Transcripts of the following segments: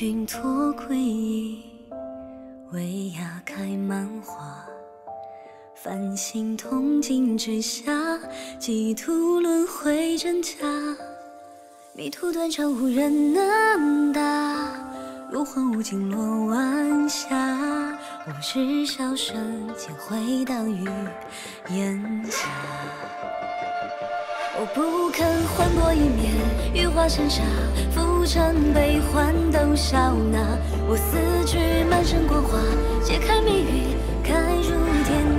云托归意，薇娅开满花。繁星铜镜之下，几度轮回真假。迷途断肠无人能答，如荒无尽落晚霞。往事笑声间回荡于檐下。我不肯换过一面羽化成沙，浮沉悲欢都笑纳。我思去满身光华，揭开谜语，开入天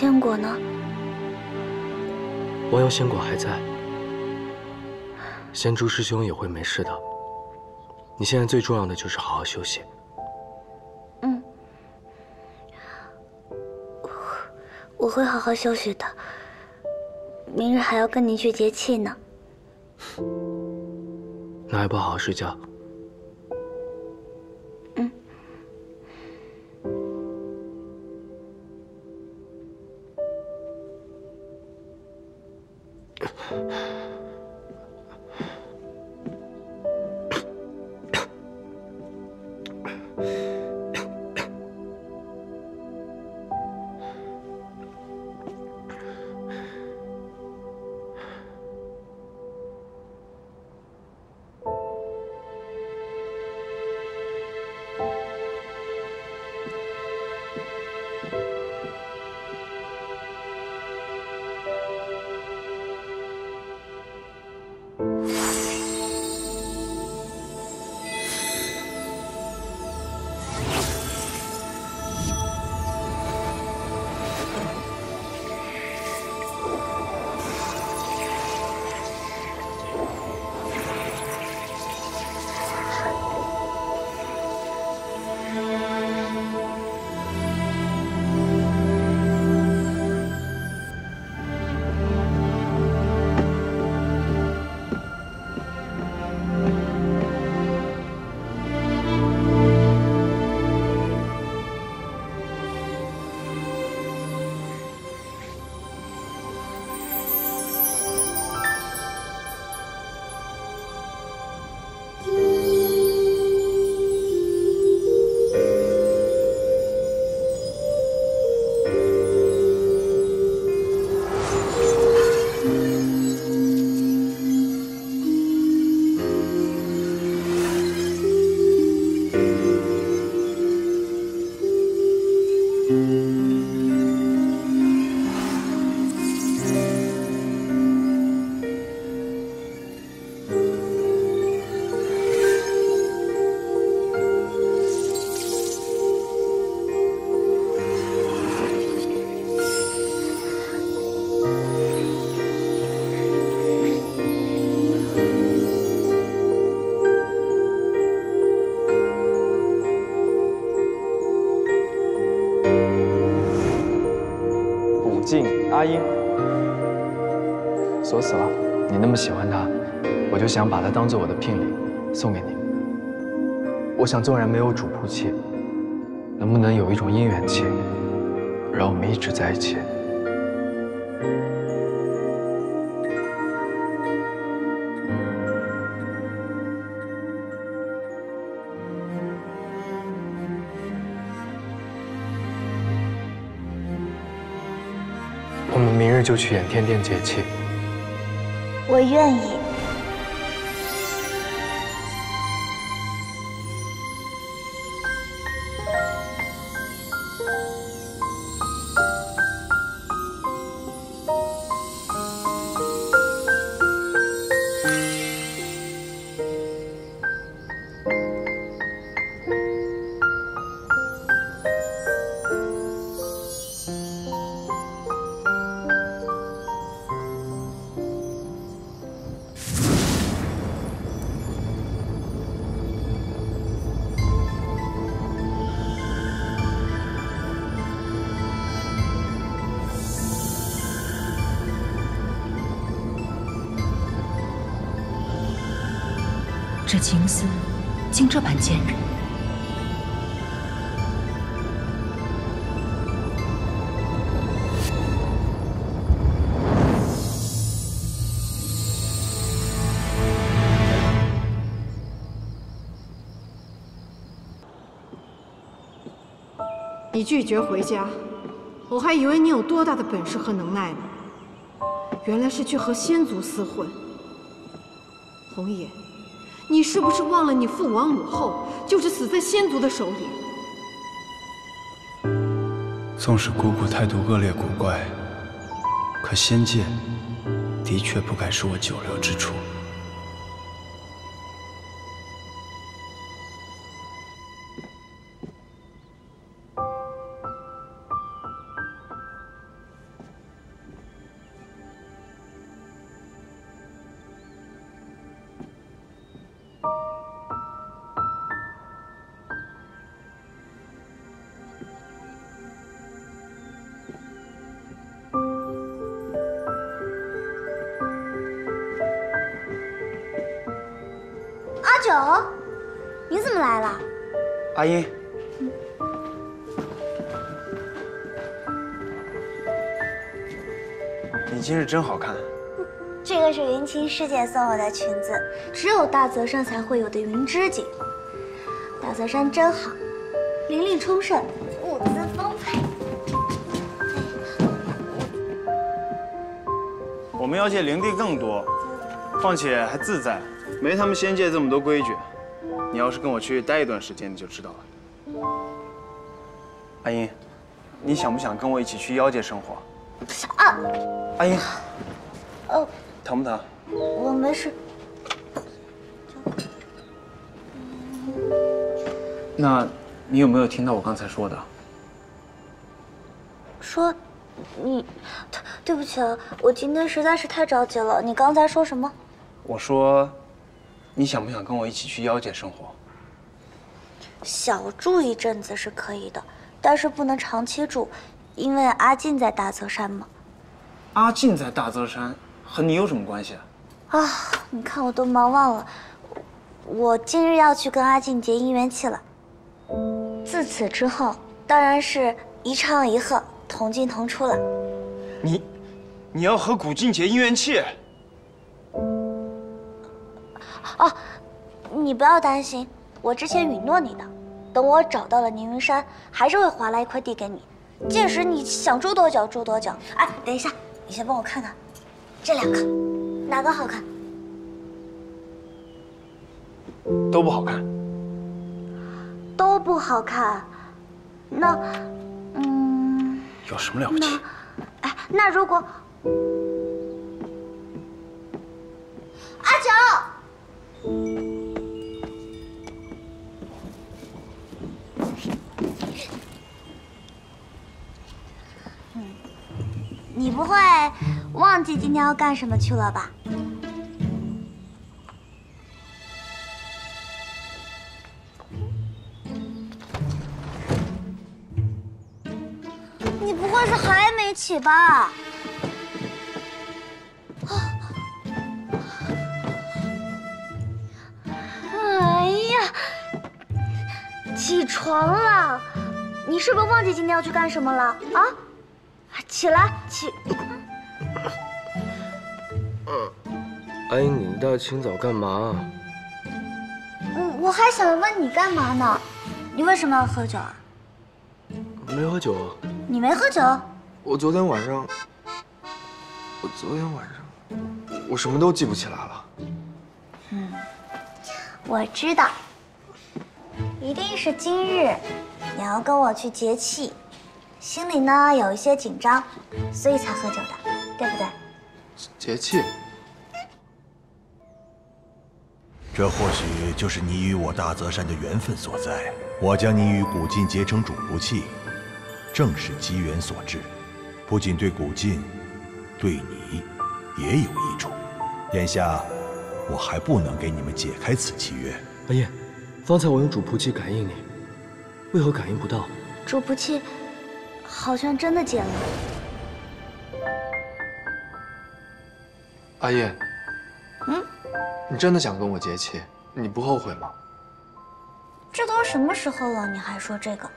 仙果呢？忘忧仙果还在，仙珠师兄也会没事的。你现在最重要的就是好好休息。嗯，我会好好休息的。明日还要跟您去节气呢。那还不好好睡觉？把它当做我的聘礼送给你。我想，纵然没有主仆契，能不能有一种姻缘契，让我们一直在一起？我们明日就去演天殿结契。我愿意。这情丝竟这般坚韧。你拒绝回家，我还以为你有多大的本事和能耐呢。原来是去和仙族厮混。红叶，你是不是忘了你父王母后就是死在仙族的手里？纵使姑姑态度恶劣古怪，可仙界的确不该是我久留之处。九，你怎么来了？阿英，你今日真好看。这个是云清师姐送我的裙子，只有大泽山才会有的云织锦。大泽山真好，灵力充盛，物资丰沛。我们要借灵地更多，况且还自在，没他们仙界这么多规矩。你要是跟我去待一段时间，你就知道了。阿英，你想不想跟我一起去妖界生活？啊，阿英，哦，疼不疼？我没事。那，你有没有听到我刚才说的？说，你，对对不起啊，我今天实在是太着急了。你刚才说什么？我说，你想不想跟我一起去妖界生活？小住一阵子是可以的，但是不能长期住，因为阿进在大泽山嘛。阿进在大泽山，和你有什么关系啊？啊，你看我都忙忘了，我今日要去跟阿进结姻缘契了。自此之后，当然是一唱一和，同进同出了。你，你要和古静结姻缘契？哦，你不要担心，我之前允诺你的，等我找到了宁云山，还是会划来一块地给你。届时你想住多久住多久。哎，等一下，你先帮我看看，这两个哪个好看？都不好看。都不好看。那，嗯，有什么了不起？哎，那如果阿九。嗯，你不会忘记今天要干什么去了吧？你不会是还没起吧？起床了！你是不是忘记今天要去干什么了啊？起来，起！阿姨，你一大清早干嘛？我我还想问你干嘛呢？你为什么要喝酒啊？没喝酒啊。你没喝酒？我昨天晚上我昨天晚上，我什么都记不起来了。嗯我知道，一定是今日你要跟我去节气，心里呢有一些紧张，所以才喝酒的，对不对？节气，这或许就是你与我大泽山的缘分所在。我将你与古晋结成主仆契，正是机缘所致，不仅对古晋，对你也有益处。眼下，我还不能给你们解开此契约。阿燕，方才我用主仆契感应你，为何感应不到？主仆契好像真的解了。阿燕，嗯，你真的想跟我结契？你不后悔吗？这都什么时候了，你还说这个？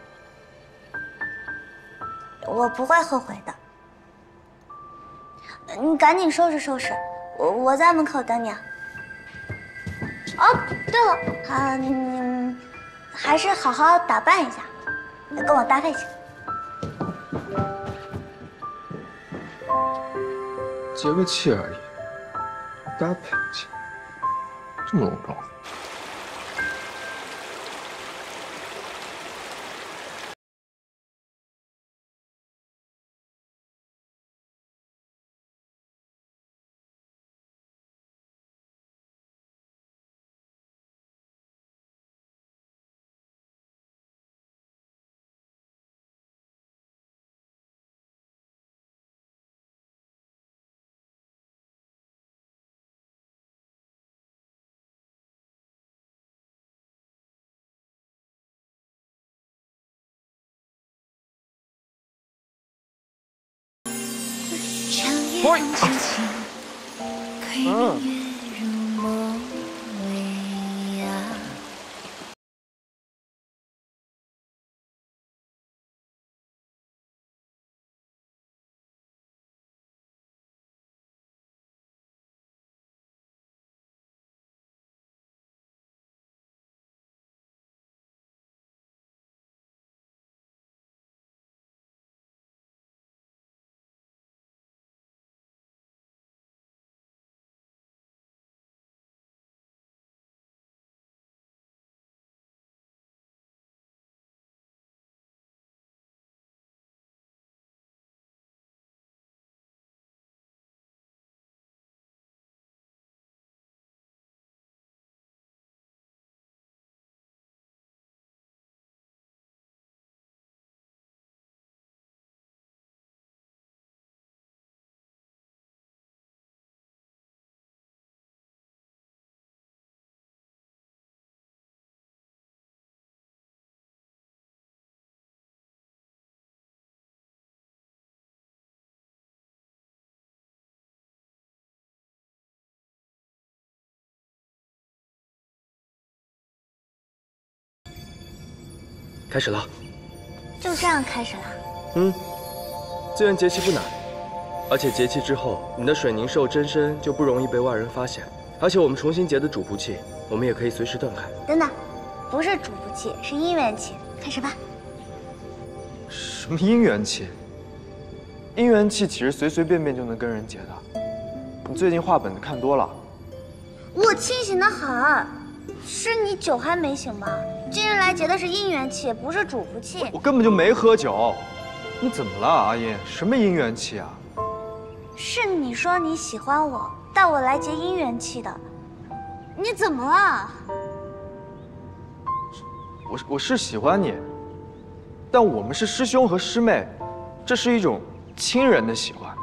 我不会后悔的。你赶紧收拾收拾，我我在门口等你啊。哦，对了，嗯，还是好好打扮一下，跟我搭配一下。结个气而已，搭配一下，这么隆重。长夜开始了。就这样开始了。嗯，自然节气不难，而且节气之后，你的水凝兽真身就不容易被外人发现。而且我们重新结的主仆气，我们也可以随时断开。等等，不是主仆气，是姻缘气。开始吧。什么姻缘气？姻缘气岂是随随便便就能跟人结的？你最近话本子看多了。我清醒的很，是你酒还没醒吧？今日来结的是姻缘契，不是主仆契。我根本就没喝酒。你怎么了，阿音？什么姻缘契啊？是你说你喜欢我，带我来结姻缘契的。你怎么了？我我是喜欢你，但我们是师兄和师妹，这是一种亲人的喜欢，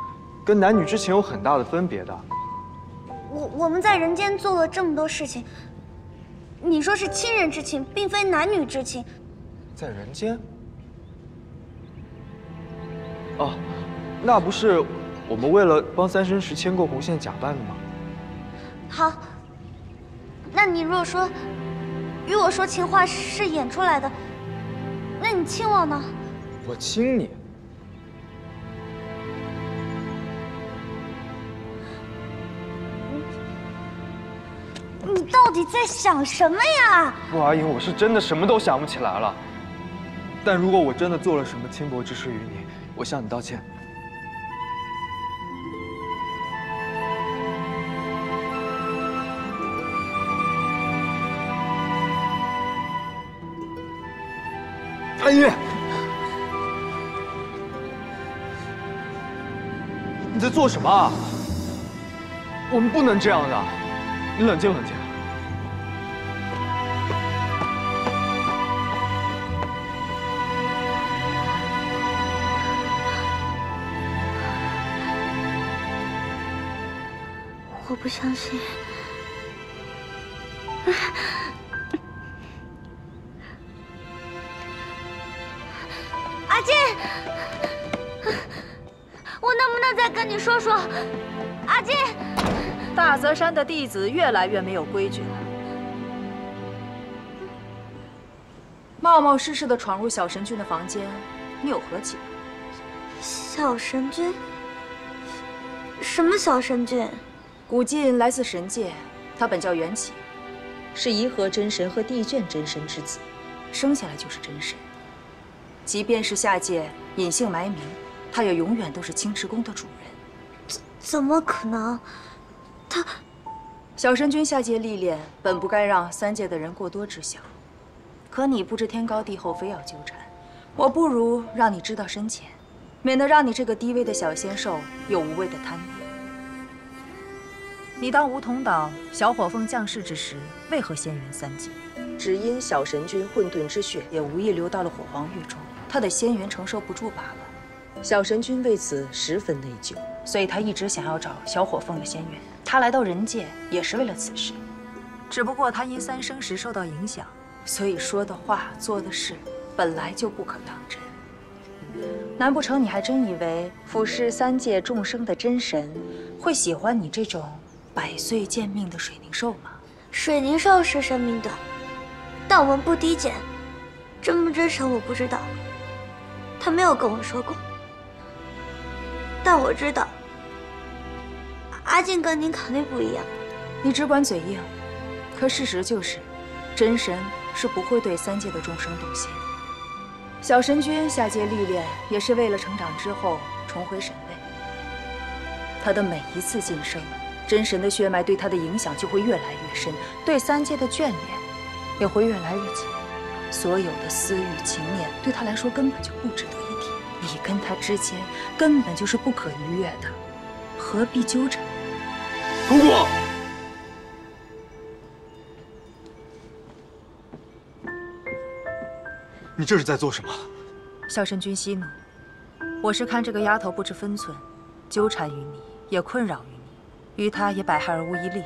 跟男女之情有很大的分别的。我我们在人间做了这么多事情，你说是亲人之情，并非男女之情。在人间？哦，那不是我们为了帮三生石牵过红线假扮的吗？好，那你若说与我说情话是演出来的，那你亲我呢？我亲你。到底在想什么呀？陆阿姨，我是真的什么都想不起来了。但如果我真的做了什么轻薄之事于你，我向你道歉。阿姨，你在做什么？啊？我们不能这样的，你冷静冷静。相信。阿金，我能不能再跟你说说？阿金，大泽山的弟子越来越没有规矩了，冒冒失失的闯入小神君的房间，你有何企图？小神君？什么小神君？古晋来自神界，他本叫元启，是颐和真神和帝卷真神之子，生下来就是真神。即便是下界隐姓埋名，他也永远都是青池宫的主人。怎怎么可能？他小神君下界历练，本不该让三界的人过多知晓。可你不知天高地厚，非要纠缠，我不如让你知道深浅，免得让你这个低微的小仙兽有无谓的贪念。你当梧桐岛小火凤降世之时，为何仙缘三界？只因小神君混沌之血也无意流到了火皇域中，他的仙缘承受不住罢了。小神君为此十分内疚，所以他一直想要找小火凤的仙缘。他来到人界也是为了此事，只不过他因三生石受到影响，所以说的话、做的事本来就不可当真。难不成你还真以为俯视三界众生的真神会喜欢你这种？百岁贱命的水凝兽吗？水凝兽是神明的，但我们不低贱。真不真神我不知道，他没有跟我说过。但我知道，阿静跟您肯定不一样。你只管嘴硬，可事实就是，真神是不会对三界的众生动心。小神君下界历练，也是为了成长之后重回神位。他的每一次晋升。真神的血脉对他的影响就会越来越深，对三界的眷恋也会越来越紧。所有的私欲情念对他来说根本就不值得一提。你跟他之间根本就是不可逾越的，何必纠缠？姑姑，你这是在做什么？小神君息怒，我是看这个丫头不知分寸，纠缠于你，也困扰于。于他也百害而无一利，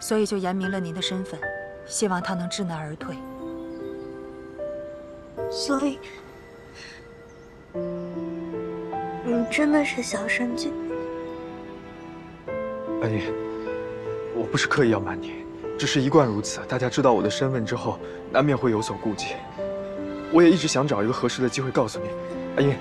所以就言明了您的身份，希望他能知难而退。所以，你真的是小神君？安妮，我不是刻意要瞒你，只是一贯如此。大家知道我的身份之后，难免会有所顾忌。我也一直想找一个合适的机会告诉你，安妮。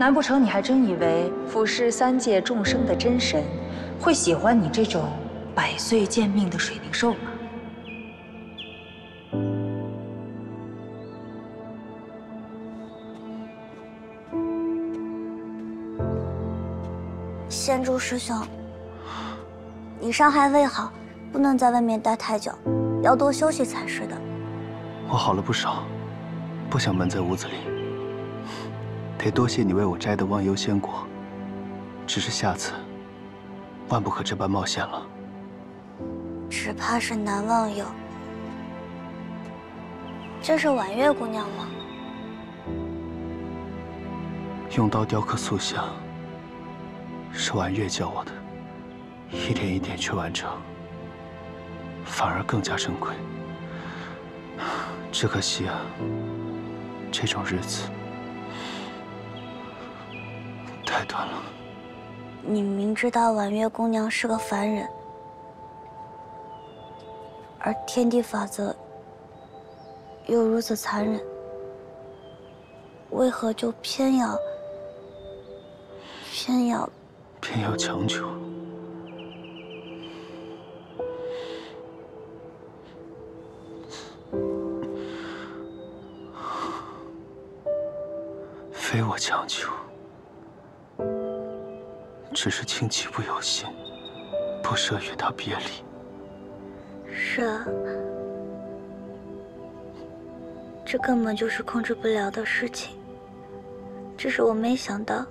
难不成你还真以为俯视三界众生的真神会喜欢你这种百岁贱命的水灵兽吗？仙珠师兄，你伤还未好，不能在外面待太久，要多休息才是的。我好了不少，不想闷在屋子里。得多谢你为我摘的忘忧仙果，只是下次万不可这般冒险了。只怕是难忘忧。这是婉月姑娘吗？用刀雕刻塑像，是婉月教我的，一点一点去完成，反而更加珍贵。只可惜啊，这种日子。太短了。你明知道婉月姑娘是个凡人，而天地法则又如此残忍，为何就偏要偏要偏要强求？只是卿妻不有心，不舍与他别离。是啊，这根本就是控制不了的事情。只是我没想到，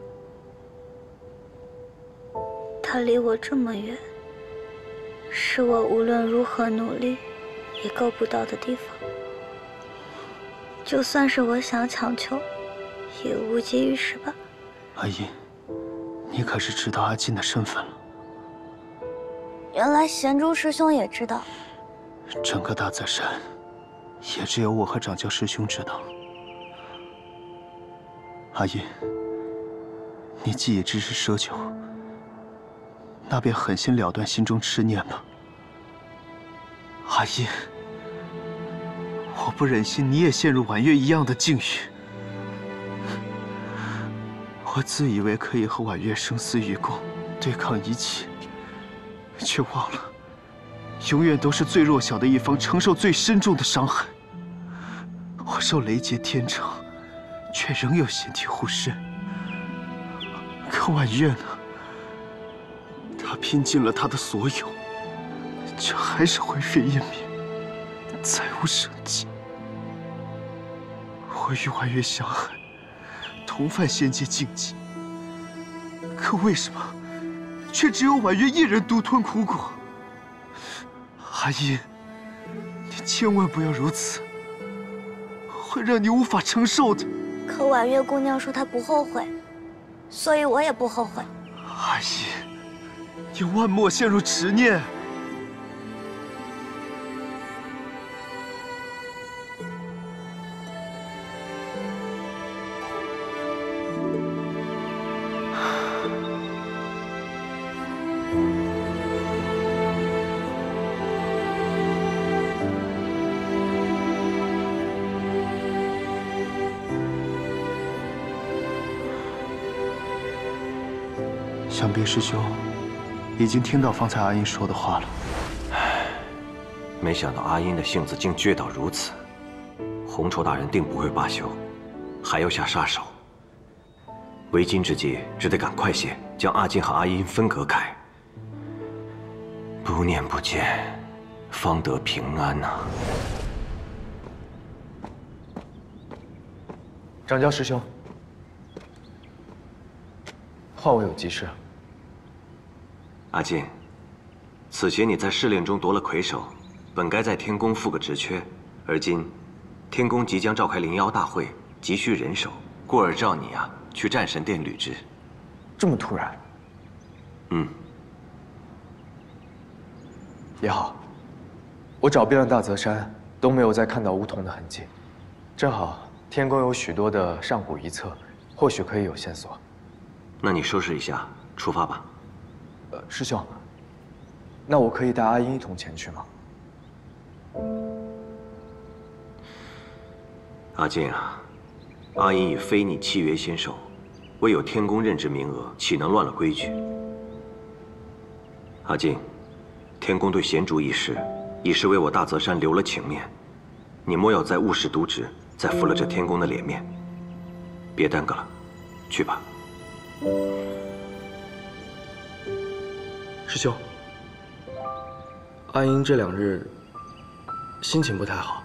他离我这么远，是我无论如何努力也够不到的地方。就算是我想强求。也无济于事吧，阿音，你可是知道阿金的身份了？原来贤珠师兄也知道。整个大泽山，也只有我和掌教师兄知道了。阿音，你既已知是奢求，那便狠心了断心中痴念吧。阿音，我不忍心你也陷入婉月一样的境遇。我自以为可以和婉月生死与共，对抗一切，却忘了，永远都是最弱小的一方承受最深重的伤害。我受雷劫天惩，却仍有仙体护身。可婉月呢？她拼尽了她的所有，却还是灰飞烟灭，再无生机。我与婉月相爱。重犯仙界禁忌，可为什么却只有婉月一人独吞苦果？阿音，你千万不要如此，会让你无法承受的。可婉月姑娘说她不后悔，所以我也不后悔。阿音，你万莫陷入执念。师兄已经听到方才阿英说的话了。唉，没想到阿英的性子竟倔到如此。红绸大人定不会罢休，还要下杀手。为今之计，只得赶快些，将阿金和阿英分隔开。不念不见，方得平安呐。掌教师兄，换我有急事。阿金，此前你在试炼中夺了魁首，本该在天宫复个职缺，而今天宫即将召开灵妖大会，急需人手，故而召你啊去战神殿履职。这么突然？嗯。也好，我找遍了大泽山，都没有再看到梧桐的痕迹。正好天宫有许多的上古遗册，或许可以有线索。那你收拾一下，出发吧。师兄，那我可以带阿英一同前去吗？阿静啊，阿英已非你契约先手，未有天宫任职名额，岂能乱了规矩？阿静，天宫对贤主一事，已是为我大泽山留了情面，你莫要再误事渎职，再负了这天宫的脸面。别耽搁了，去吧。师兄，阿英这两日心情不太好。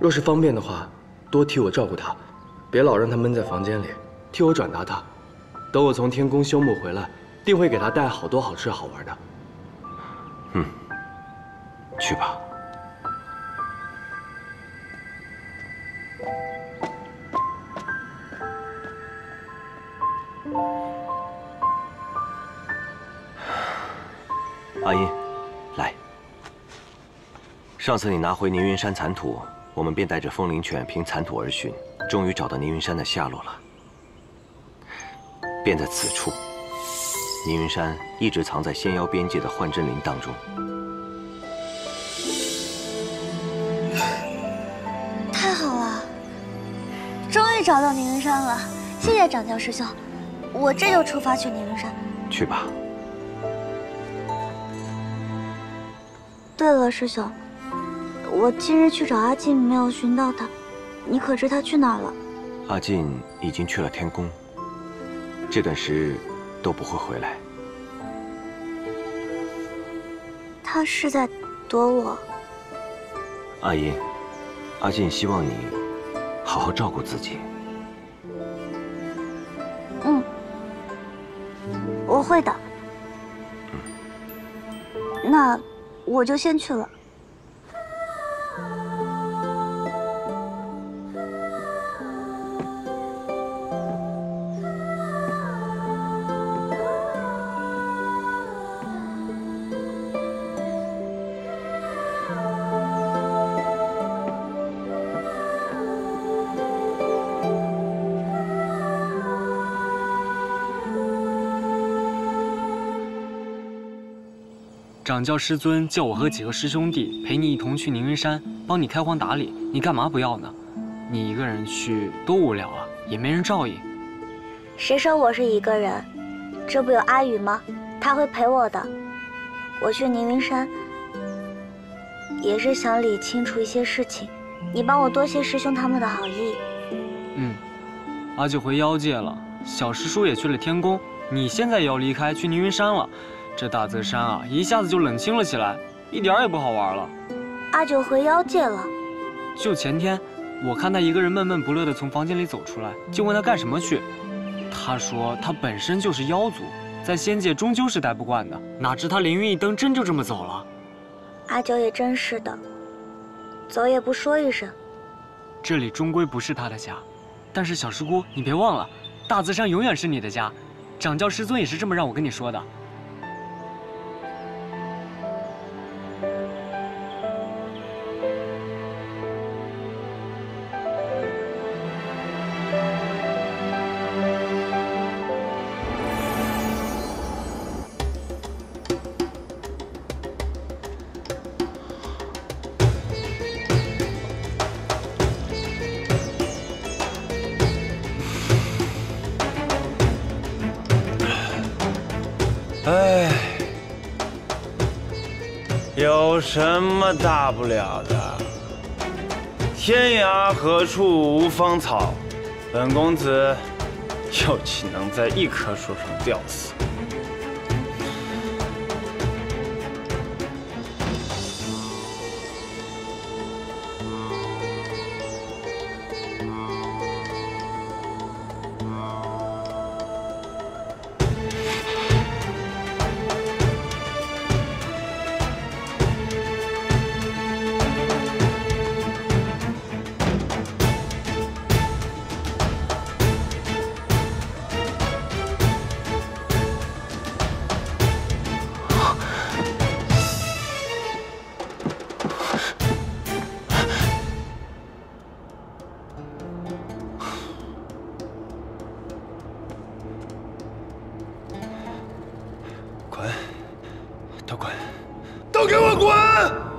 若是方便的话，多替我照顾她，别老让她闷在房间里。替我转达她，等我从天宫休沐回来，定会给她带好多好吃好玩的。嗯，去吧。上次你拿回宁云山残土我们便带着风铃犬凭残土而寻终于找到宁云山的下落了。便在此处宁云山一直藏在仙妖边界的幻真林当中太好了终于找到宁云山了谢谢掌教师兄我这就出发去宁云山。去吧。对了师兄我今日去找阿进，没有寻到他，你可知他去哪儿了？阿进已经去了天宫，这段时日都不会回来。他是在躲我。阿音，阿进希望你好好照顾自己。嗯，我会的。那我就先去了。掌教师尊叫我和几个师兄弟陪你一同去宁云山，帮你开荒打理。你干嘛不要呢？你一个人去多无聊啊，也没人照应。谁说我是一个人？这不有阿宇吗？他会陪我的。我去宁云山也是想理清楚一些事情，你帮我多谢师兄他们的好意。嗯，阿九回妖界了，小师叔也去了天宫，你现在也要离开去宁云山了。这大泽山啊，一下子就冷清了起来，一点也不好玩了。阿九回妖界了。就前天，我看他一个人闷闷不乐地从房间里走出来，就问他干什么去。他说他本身就是妖族，在仙界终究是待不惯的。哪知他凌云一蹬，真就这么走了。阿九也真是的，走也不说一声。这里终归不是他的家，但是小师姑，你别忘了，大泽山永远是你的家。掌教师尊也是这么让我跟你说的。有什么大不了的？天涯何处无芳草，本公子又岂能在一棵树上吊死？都滚！都给我滚！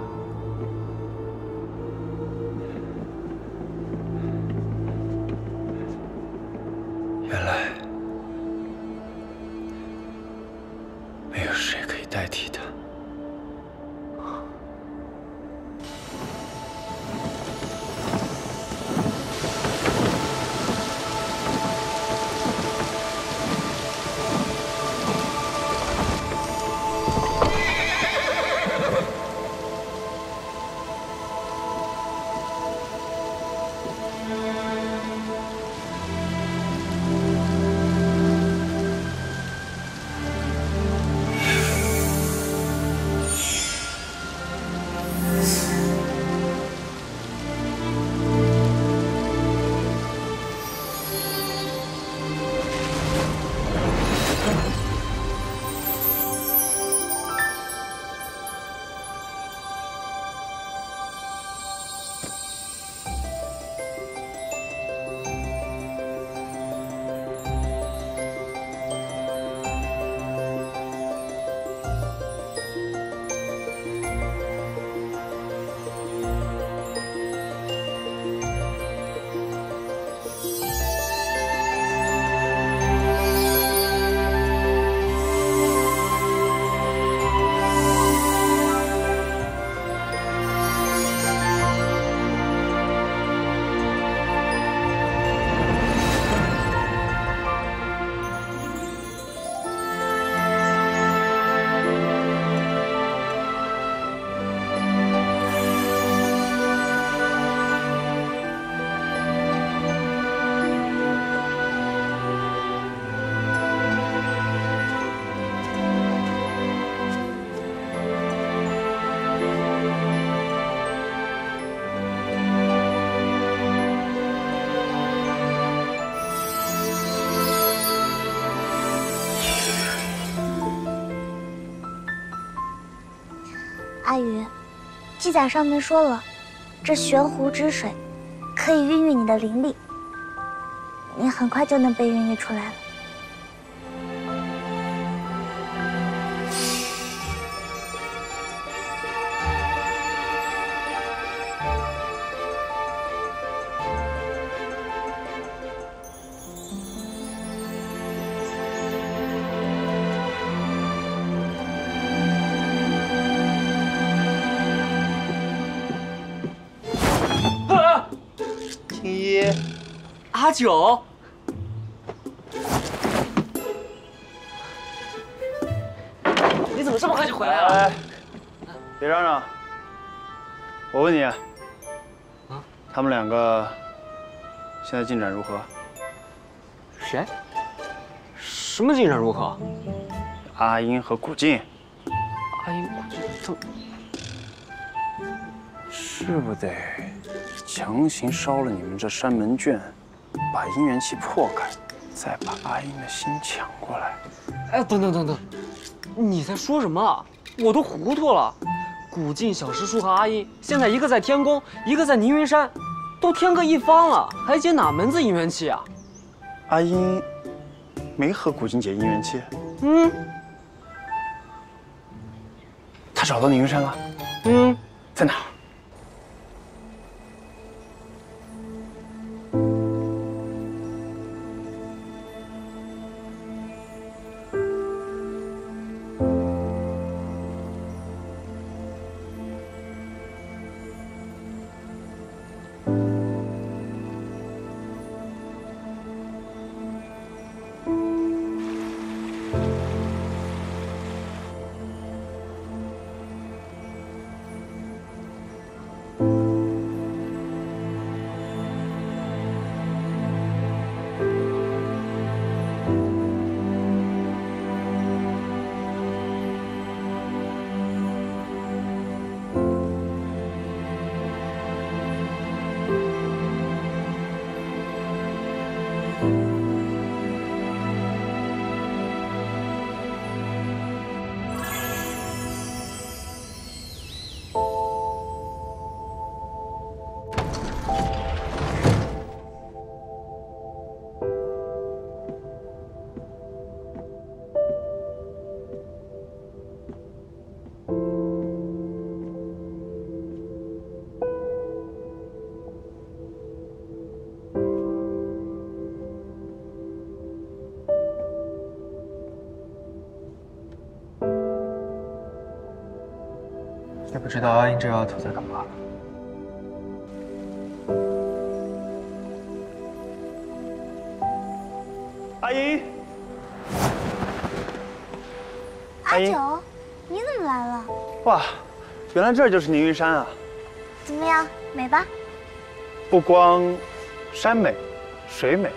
记载上面说了，这玄湖之水可以孕育你的灵力，你很快就能被孕育出来了。九，你怎么这么快就回来了？哎，别嚷嚷！我问你，啊，他们两个现在进展如何？谁？什么进展如何？阿英和古静。阿英、古静，他是不得强行烧了你们这山门卷？把姻缘气破开，再把阿英的心抢过来。哎，等等等等，你在说什么？我都糊涂了。古晋、小师叔和阿英现在一个在天宫，一个在宁云山，都天各一方了，还结哪门子姻缘气啊？阿英没和古晋结姻缘气。嗯。他找到宁云山了。嗯，在哪？也知道阿英这丫头在干嘛。阿英，阿九，你怎么来了？哇，原来这就是宁云山啊！怎么样，美吧？不光山美，水美，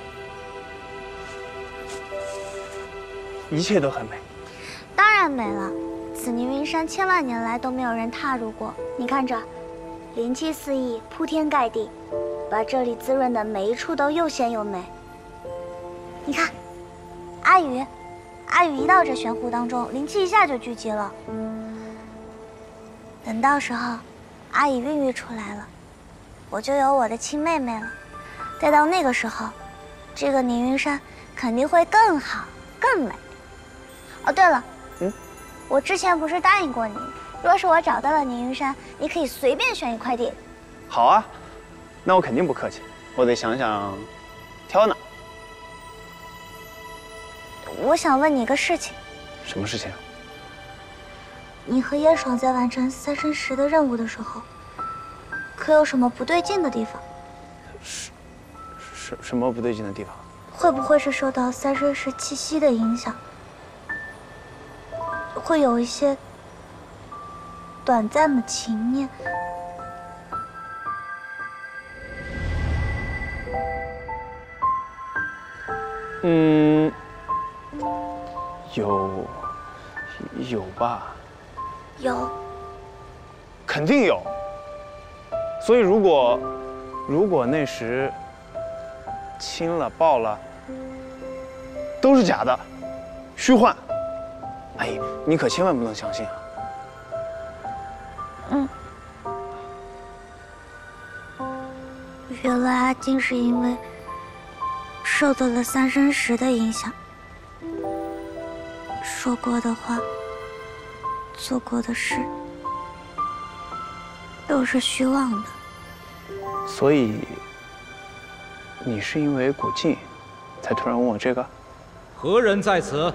一切都很美。当然美了。山千万年来都没有人踏入过，你看这，灵气四溢，铺天盖地，把这里滋润的每一处都又鲜又美。你看，阿宇，阿宇一到这玄湖当中，灵气一下就聚集了。等到时候，阿宇孕育出来了，我就有我的亲妹妹了。再到那个时候，这个宁云山肯定会更好、更美。哦，对了。我之前不是答应过你，若是我找到了宁云山，你可以随便选一块地。好啊，那我肯定不客气。我得想想，挑哪。我想问你一个事情。什么事情？你和叶爽在完成三生石的任务的时候，可有什么不对劲的地方？什什什么不对劲的地方？会不会是受到三生石气息的影响？会有一些短暂的情念，嗯，有有吧？有，肯定有。所以如果如果那时亲了抱了，都是假的，虚幻。阿姨，你可千万不能相信啊！嗯。原来阿金是因为受到了三生石的影响，说过的话、做过的事都是虚妄的。所以，你是因为古镜，才突然问我这个？何人在此？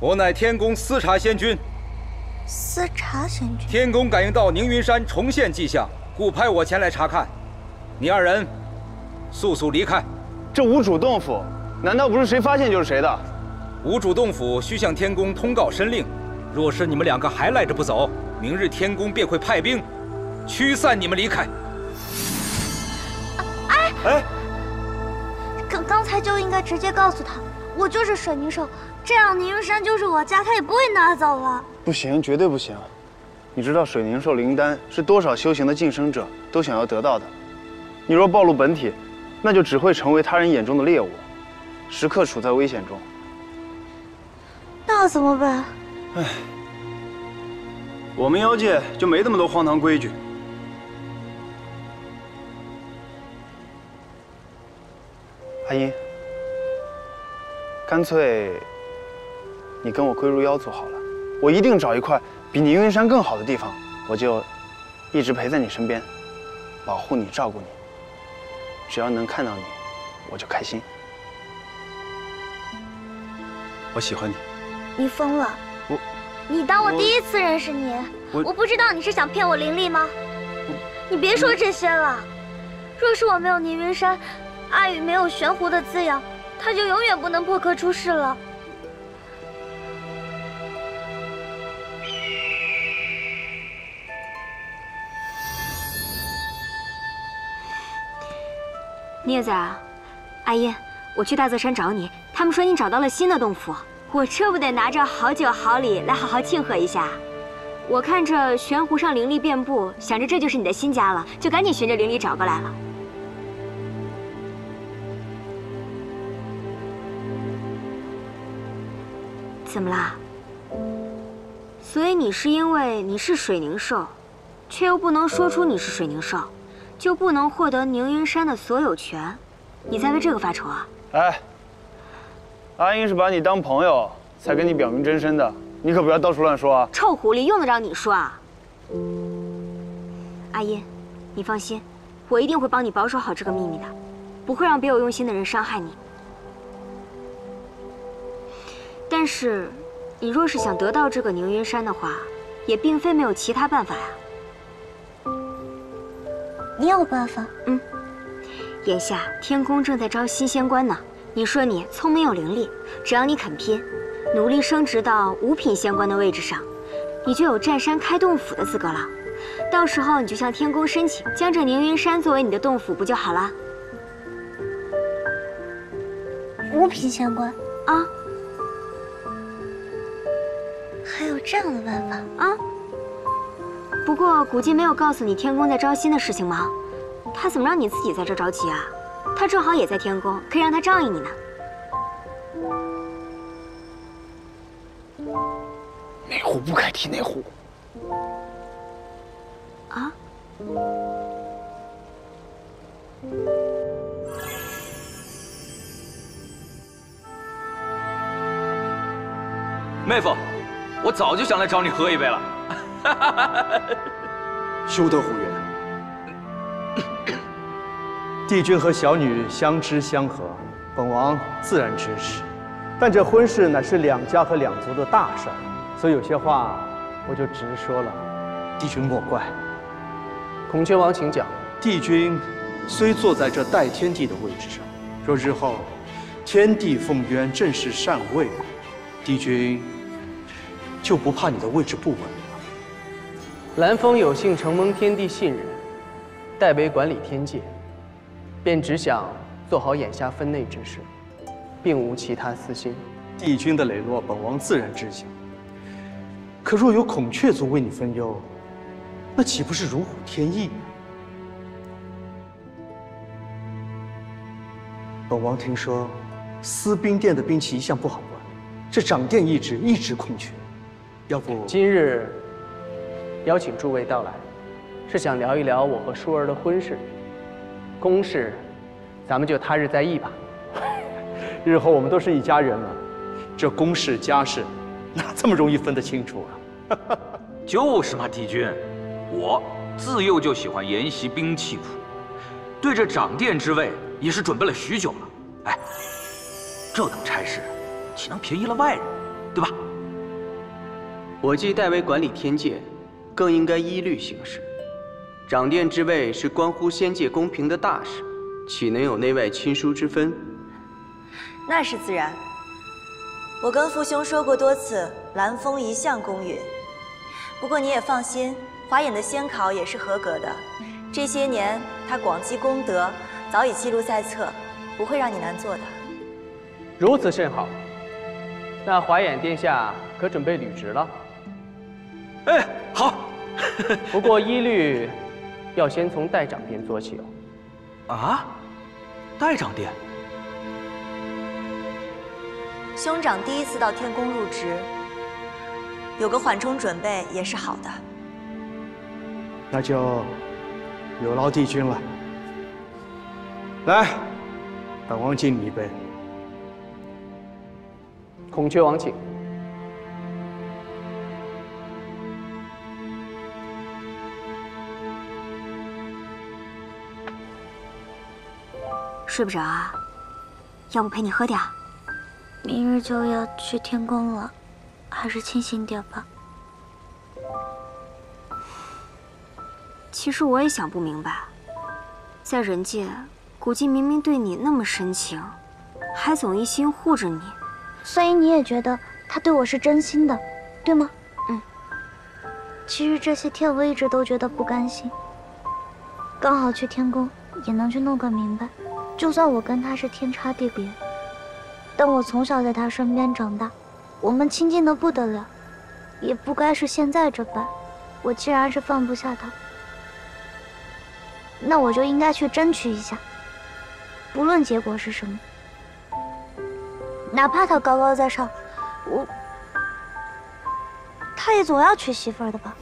我乃天宫司察仙君。司察仙君。天宫感应到宁云山重现迹象，故派我前来查看。你二人，速速离开。这无主洞府，难道不是谁发现就是谁的？无主洞府需向天宫通告申令。若是你们两个还赖着不走，明日天宫便会派兵驱散你们离开。哎哎，刚刚才就应该直接告诉他，我就是水凝兽，这样宁云山就是我家，他也不会拿走了。不行，绝对不行！你知道水凝兽灵丹是多少修行的晋升者都想要得到的，你若暴露本体，那就只会成为他人眼中的猎物，时刻处在危险中。那怎么办？唉，我们妖界就没那么多荒唐规矩。阿英，干脆你跟我归入妖族好了，我一定找一块比宁云山更好的地方，我就一直陪在你身边，保护你、照顾你。只要能看到你，我就开心。我喜欢你。你疯了！我你当我第一次认识你？我不知道你是想骗我灵力吗？你别说这些了。若是我没有宁云山，阿宇没有玄狐的滋养，他就永远不能破壳出世了。孽子啊，阿英，我去大泽山找你，他们说你找到了新的洞府。我这不得拿着好酒好礼来好好庆贺一下？我看这悬壶上灵力遍布，想着这就是你的新家了，就赶紧循着灵力找过来了。怎么啦？所以你是因为你是水凝兽，却又不能说出你是水凝兽，就不能获得宁云山的所有权？你在为这个发愁啊？哎。阿英是把你当朋友才跟你表明真身的，你可不要到处乱说啊！臭狐狸，用得着你说啊？阿英，你放心，我一定会帮你保守好这个秘密的，不会让别有用心的人伤害你。但是，你若是想得到这个宁云山的话，也并非没有其他办法呀。你有办法？嗯，眼下天宫正在招新仙官呢。你说你聪明又伶俐，只要你肯拼，努力升职到五品仙官的位置上，你就有占山开洞府的资格了。到时候你就向天宫申请，将这宁云山作为你的洞府，不就好了？五品仙官啊，还有这样的办法啊？不过古晋没有告诉你天宫在招新的事情吗？他怎么让你自己在这着急啊？他正好也在天宫，可以让他照应你呢。哪壶不开提哪壶。啊？妹夫，我早就想来找你喝一杯了。休得胡言。帝君和小女相知相合，本王自然支持。但这婚事乃是两家和两族的大事，所以有些话我就直说了。帝君莫怪。孔雀王，请讲。帝君虽坐在这代天帝的位置上，若日后天帝奉渊正式禅位，帝君就不怕你的位置不稳了。蓝风有幸承蒙天帝信任，代为管理天界。便只想做好眼下分内之事，并无其他私心。帝君的磊落，本王自然知晓。可若有孔雀族为你分忧，那岂不是如虎添翼？本王听说，司兵殿的兵器一向不好管，这掌殿一职一直空缺，要不今日邀请诸位到来，是想聊一聊我和舒儿的婚事。公事，咱们就他日再议吧。日后我们都是一家人了，这公事家事，哪这么容易分得清楚啊？就是嘛，帝君，我自幼就喜欢研习兵器谱，对这掌殿之位也是准备了许久了。哎，这等差事。岂能便宜了外人，对吧？我既代为管理天界，更应该依律行事。掌殿之位是关乎仙界公平的大事，岂能有内外亲疏之分？那是自然。我跟父兄说过多次，蓝风一向公允。不过你也放心，华眼的仙考也是合格的。这些年他广积功德，早已记录在册，不会让你难做的。如此甚好。那华眼殿下可准备履职了？哎，好。不过依律，要先从代掌殿做起哦。啊，代掌殿。兄长第一次到天宫入职，有个缓冲准备也是好的。那就有劳帝君了。来，本王敬你一杯。孔雀王，请。睡不着啊？要不陪你喝点？明日就要去天宫了，还是清醒点吧。其实我也想不明白，在人界，古晋明明对你那么深情，还总一心护着你。所以你也觉得他对我是真心的，对吗？嗯。其实这些天我一直都觉得不甘心。刚好去天宫也能去弄个明白。就算我跟他是天差地别，但我从小在他身边长大，我们亲近的不得了，也不该是现在这般。我既然是放不下他，那我就应该去争取一下，不论结果是什么。哪怕他高高在上，我，他也总要娶媳妇的吧。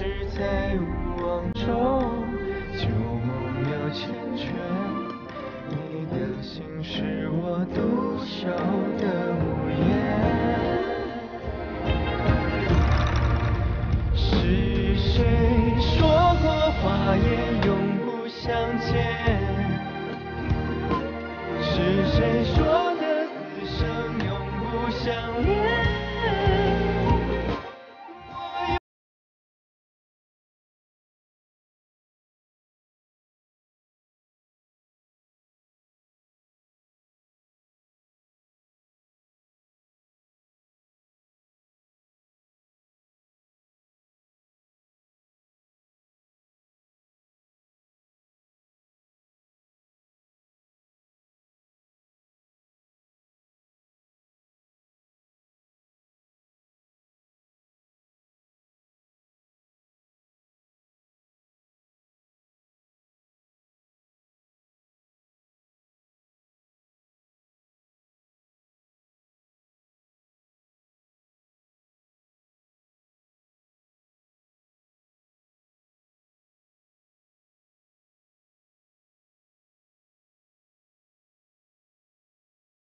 是在